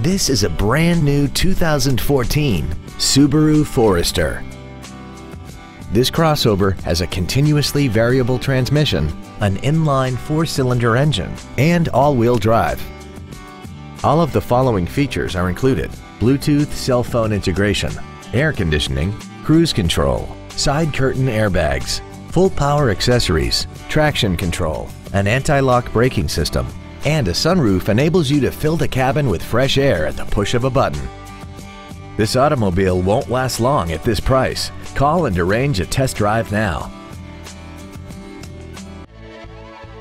This is a brand new 2014 Subaru Forester. This crossover has a continuously variable transmission, an inline four-cylinder engine, and all-wheel drive. All of the following features are included. Bluetooth cell phone integration, air conditioning, cruise control, side curtain airbags, full power accessories, traction control, an anti-lock braking system, and a sunroof enables you to fill the cabin with fresh air at the push of a button. This automobile won't last long at this price. Call and arrange a test drive now.